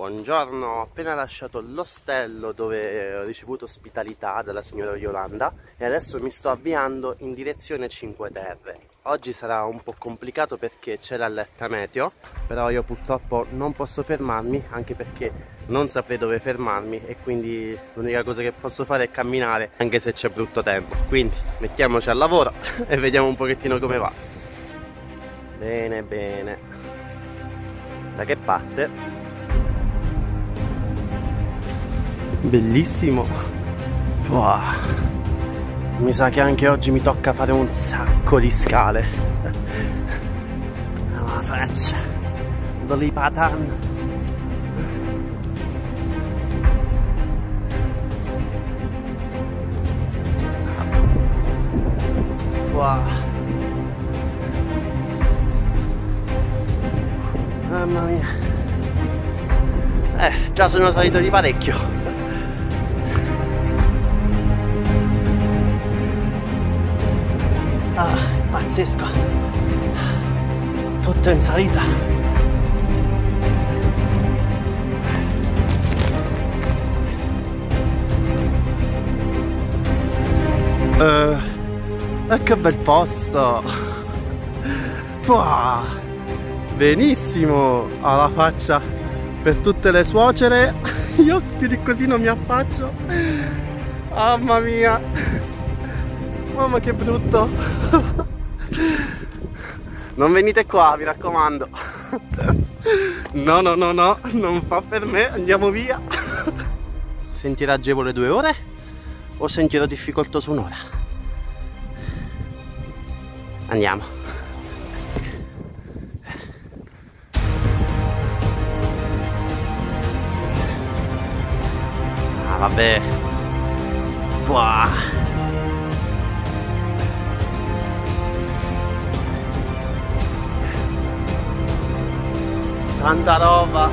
Buongiorno, ho appena lasciato l'ostello dove ho ricevuto ospitalità dalla signora Yolanda e adesso mi sto avviando in direzione 5 Terre. Oggi sarà un po' complicato perché c'è l'alletta meteo, però io purtroppo non posso fermarmi anche perché non saprei dove fermarmi e quindi l'unica cosa che posso fare è camminare anche se c'è brutto tempo. Quindi mettiamoci al lavoro e vediamo un pochettino come va. Bene, bene. Da che parte? Bellissimo. Wow. mi sa che anche oggi mi tocca fare un sacco di scale. La faccia. Dolipatan wow mamma mia. Eh già sono salito di parecchio pazzesco. Tutto in salita. Uh, che bel posto. Wow. Benissimo. Alla faccia per tutte le suocere. Io più di così non mi affaccio. Mamma mia. Mamma che brutto Non venite qua mi raccomando. No no no no Non fa per me Andiamo via. Sentirà agevole due ore O sentirò difficoltoso un'ora? Andiamo. Ah vabbè. Wow tanta roba.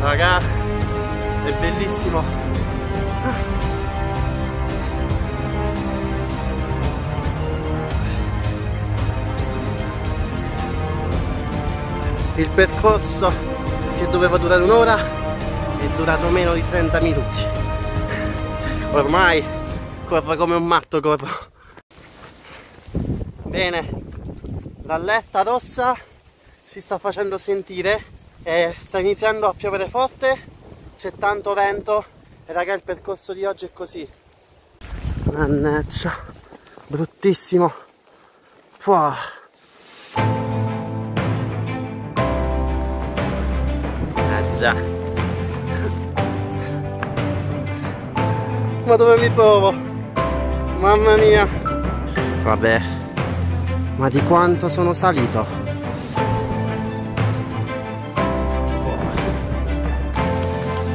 Raga è bellissimo. Il percorso che doveva durare un'ora è durato meno di 30 minuti. Ormai corro come un matto corro. Bene. L'alletta rossa si sta facendo sentire e sta iniziando a piovere forte, c'è tanto vento e raga il percorso di oggi è così. Mannaggia, bruttissimo. Wow. Eh già. Ma dove mi trovo? Mamma mia. Vabbè. Ma di quanto sono salito?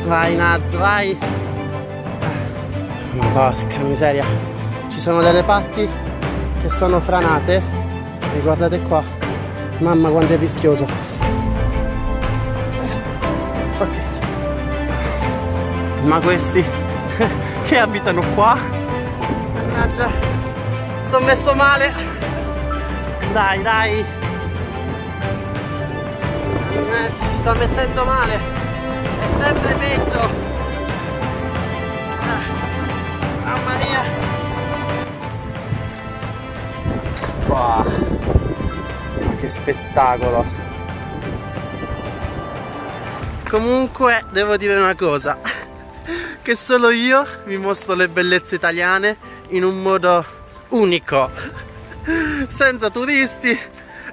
Vai Naz, vai! Porca miseria! Ci sono delle parti che sono franate e guardate qua. Mamma quanto è rischioso. Ok. Ma questi che abitano qua? Mannaggia! Sto messo male! Dai, dai! Sta mettendo male! È sempre peggio. Ah, mamma mia. Wow. che spettacolo. Comunque devo dire una cosa. Che solo io vi mostro le bellezze italiane in un modo unico. Senza turisti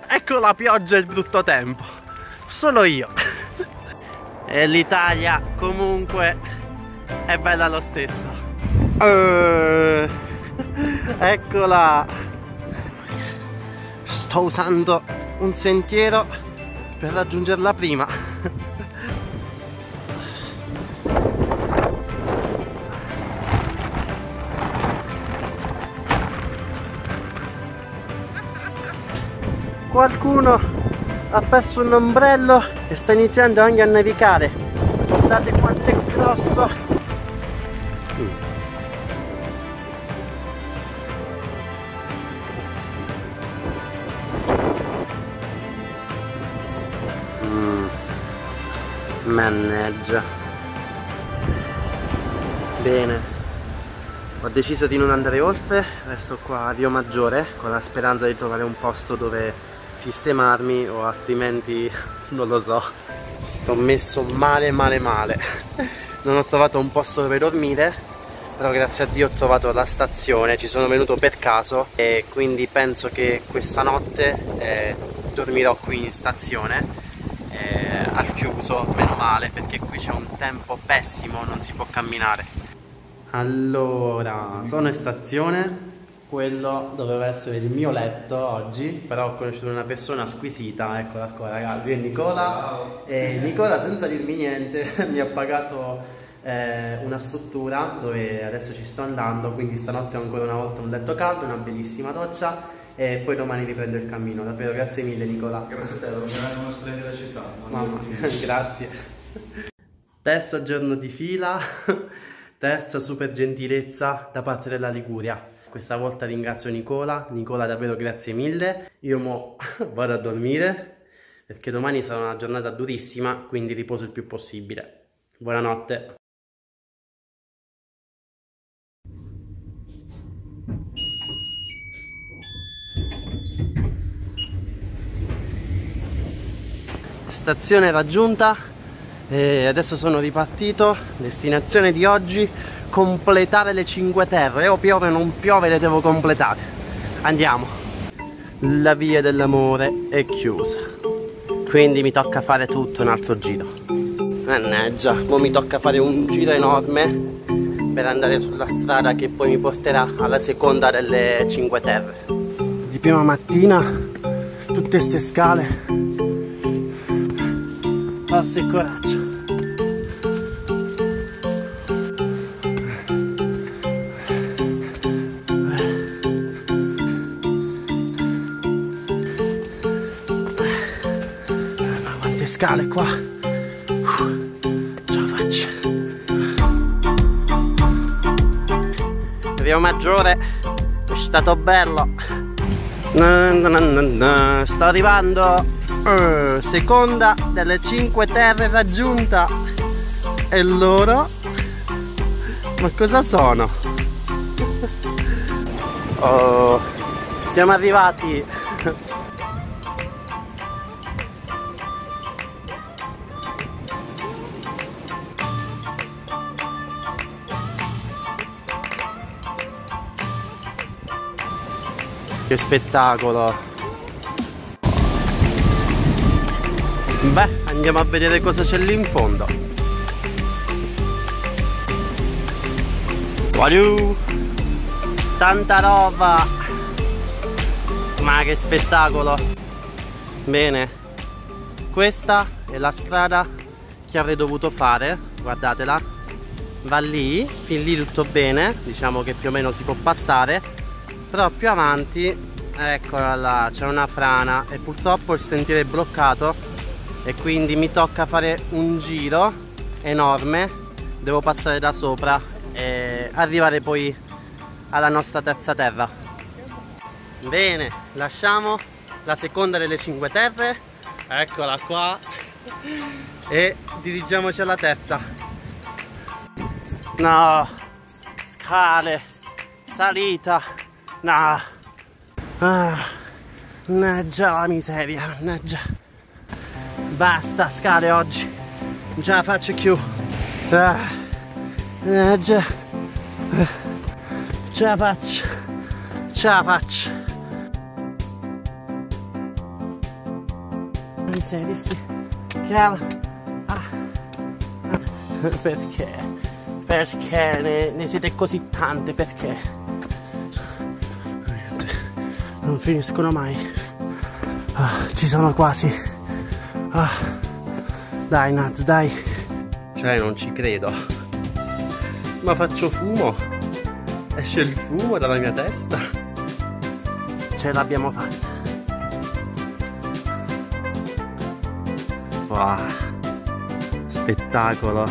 ecco la pioggia e il brutto tempo. Solo io e l'Italia comunque è bella lo stesso. Uh, eccola. Sto usando un sentiero per raggiungerla prima. Qualcuno ha perso un ombrello e sta iniziando anche a nevicare guardate quanto è grosso mm. Mannaggia. Bene. Ho deciso di non andare oltre, resto qua a Rio Maggiore con la speranza di trovare un posto dove sistemarmi o altrimenti non lo so. Sto messo male male male. Non ho trovato un posto dove dormire, però grazie a Dio ho trovato la stazione, ci sono venuto per caso e quindi penso che questa notte eh, dormirò qui in stazione eh, al chiuso, meno male, perché qui c'è un tempo pessimo, non si può camminare. Allora, sono in stazione, quello doveva essere il mio letto oggi, però ho conosciuto una persona squisita, eccola qua ragazzi, lui è Nicola, e Nicola senza dirmi niente mi ha pagato eh, una struttura dove adesso ci sto andando, quindi stanotte ho ancora una volta un letto caldo, una bellissima doccia e poi domani riprendo il cammino. Davvero grazie mille Nicola. Grazie a te, dormirai una splendida città. Mamma, grazie. Terzo giorno di fila, terza super gentilezza da parte della Liguria. Questa volta ringrazio Nicola, Nicola davvero grazie mille. Io mo vado a dormire perché domani sarà una giornata durissima, quindi riposo il più possibile. Buonanotte. stazione raggiunta e adesso sono ripartito. Destinazione di oggi completare le 5 terre. O piove o non piove le devo completare. Andiamo. La via dell'amore è chiusa. Quindi mi tocca fare tutto un altro giro. Mannaggia ora mi tocca fare un giro enorme per andare sulla strada che poi mi porterà alla seconda delle 5 terre. Di prima mattina tutte queste scale forza e coraggio. Ma quante scale qua! Ce la faccio! Rio Maggiore è stato bello! Sto arrivando Uh, seconda delle 5 terre raggiunta. E loro? Ma cosa sono? oh, siamo arrivati. Che spettacolo Beh, andiamo a vedere cosa c'è lì in fondo. Wadiu! Tanta roba! Ma che spettacolo! Bene, questa è la strada che avrei dovuto fare, guardatela. Va lì, fin lì tutto bene, diciamo che più o meno si può passare, però più avanti, eccola là, c'è una frana e purtroppo il sentiero è bloccato e quindi mi tocca fare un giro enorme. Devo passare da sopra e arrivare poi alla nostra terza terra. Bene lasciamo la seconda delle cinque terre. Eccola qua. E dirigiamoci alla terza. No scale salita. No. Ah, mannaggia la miseria mannaggia Basta scale oggi. Non ce la faccio più. Ah, eh, già. Ce la faccio. Ce la faccio. Non sei sti cala. Ah. Perché? Perché ne, ne siete così tante? Perché? Non finiscono mai. Ah, ci sono quasi. Ah, dai Naz, dai. Cioè, non ci credo. Ma faccio fumo. Esce il fumo dalla mia testa. Ce l'abbiamo fatta. Wow. Spettacolo.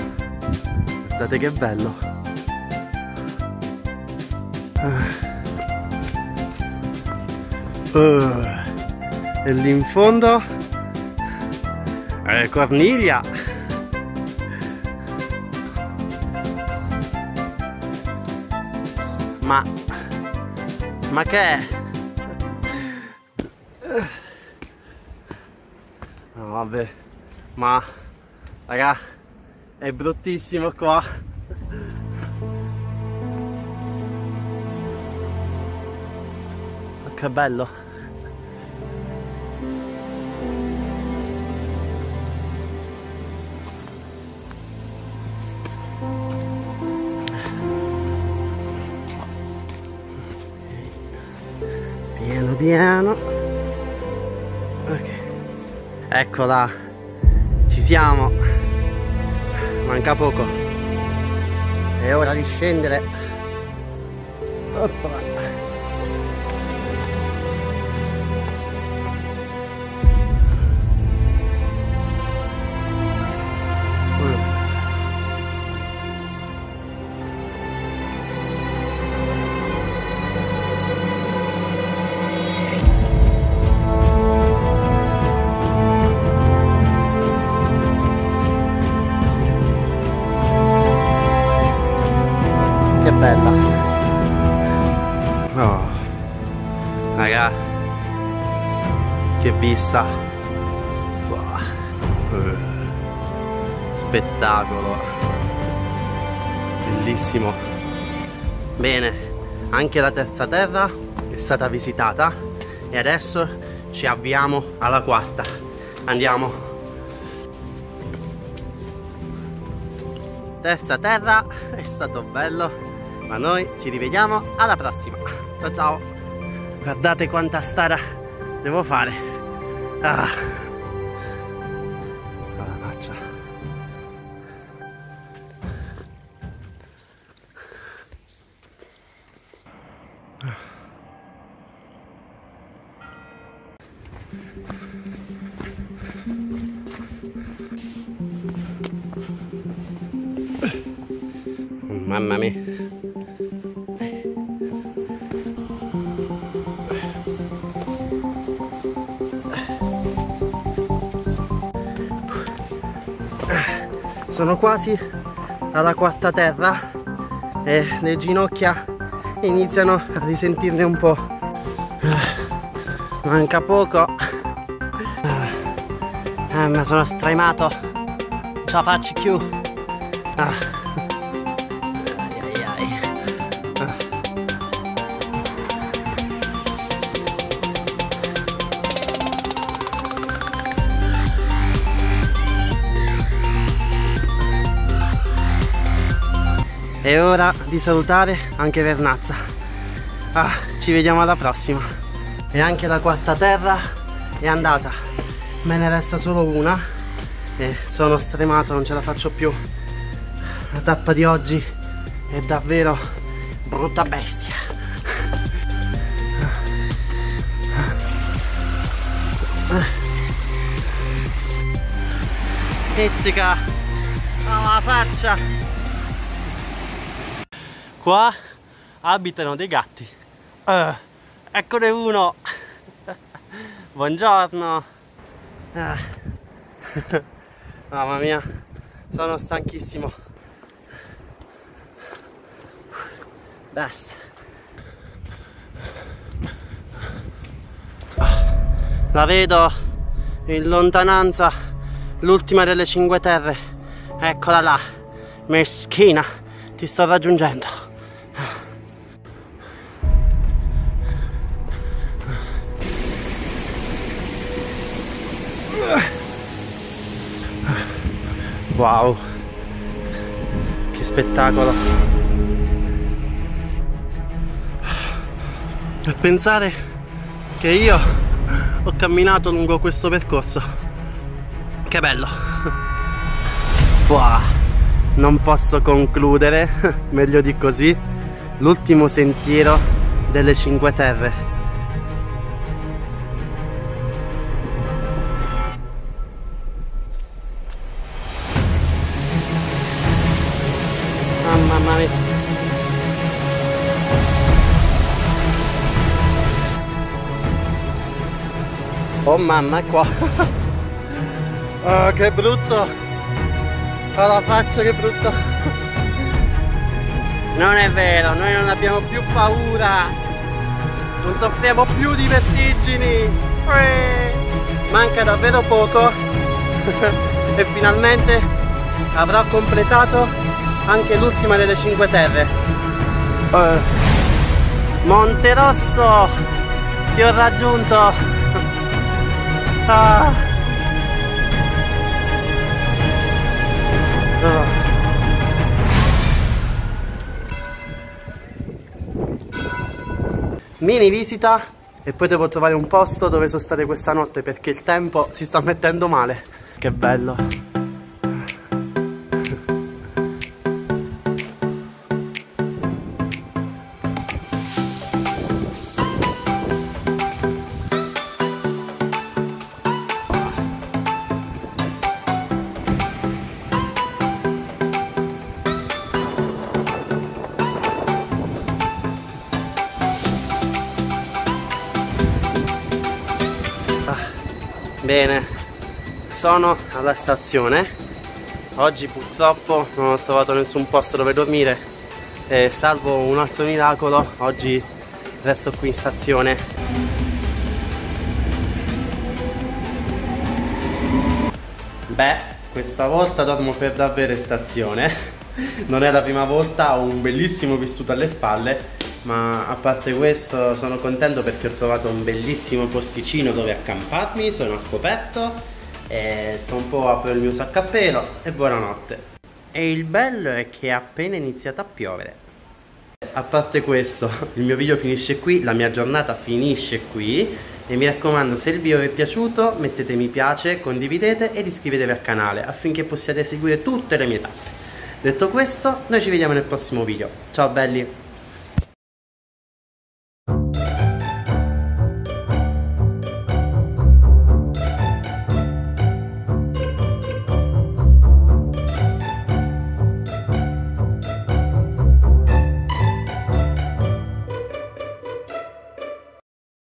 Guardate che bello. Uh. E lì in fondo eh, corniglia. Ma ma che è? no vabbè. Ma raga è bruttissimo qua. Che bello. Piano piano. Ok. Eccola ci siamo. Manca poco. È ora di scendere. Oppa. Bella. Oh raga. Che vista. Spettacolo. Bellissimo. Bene. Anche la terza terra è stata visitata. E adesso ci avviamo alla quarta. Andiamo. Terza terra. È stato bello ma noi ci rivediamo alla prossima. Ciao ciao. Guardate quanta stara devo fare. Ah. Sono quasi alla quarta terra e le ginocchia iniziano a risentirne un po' manca poco. Eh, ma sono stremato. Non ce la faccio più. Ah. È ora di salutare anche Vernazza. Ah, ci vediamo alla prossima. E anche la quarta terra è andata. Me ne resta solo una. E sono stremato, non ce la faccio più. La tappa di oggi è davvero brutta bestia. Pizzica alla faccia qua abitano dei gatti. Uh, eccone uno. Buongiorno. Uh. mamma mia sono stanchissimo. Basta. La vedo in lontananza l'ultima delle cinque terre. Eccola là meschina ti sto raggiungendo Wow, che spettacolo. E pensare che io ho camminato lungo questo percorso. Che bello. Wow, non posso concludere, meglio di così, l'ultimo sentiero delle Cinque Terre. Oh mamma è qua oh che brutto ha la faccia che brutto Non è vero, noi non abbiamo più paura. Non soffriamo più di vertigini. Manca davvero poco. e finalmente avrò completato anche l'ultima delle Cinque Terre. Uh. Monte Rosso, ti ho raggiunto. Ah. Oh. mini visita e poi devo trovare un posto dove sostare questa notte perché il tempo si sta mettendo male. Che bello. Sono alla stazione. Oggi purtroppo non ho trovato nessun posto dove dormire e salvo un altro miracolo, oggi resto qui in stazione. Beh, questa volta dormo per davvero in stazione. Non è la prima volta, ho un bellissimo vissuto alle spalle ma a parte questo sono contento perché ho trovato un bellissimo posticino dove accamparmi, sono al coperto e tra un po' apro il mio sacco a pelo e buonanotte. E il bello è che è appena iniziato a piovere. A parte questo, il mio video finisce qui, la mia giornata finisce qui e mi raccomando se il video vi è piaciuto mettete mi piace, condividete ed iscrivetevi al canale affinché possiate seguire tutte le mie tappe. Detto questo, noi ci vediamo nel prossimo video. Ciao belli!